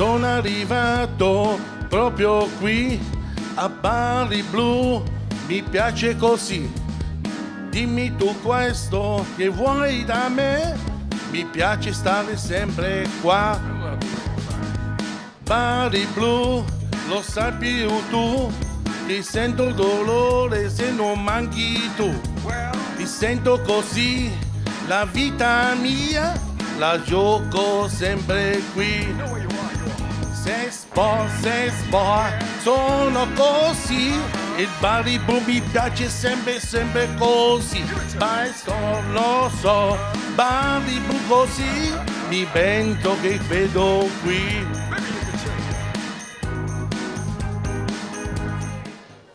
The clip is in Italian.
Sono arrivato proprio qui a Bari Blu, mi piace così. Dimmi tu questo che vuoi da me, mi piace stare sempre qua. Bari Blu, lo sai più tu, ti sento dolore se non manchi tu. Ti sento così, la vita mia la gioco sempre qui. Se sport, se sport, sono così. Il Bari Blu mi piace sempre, sempre così. Questo lo so, Bari Blu così. Mi vento che vedo qui.